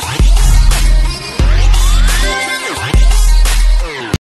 Bye.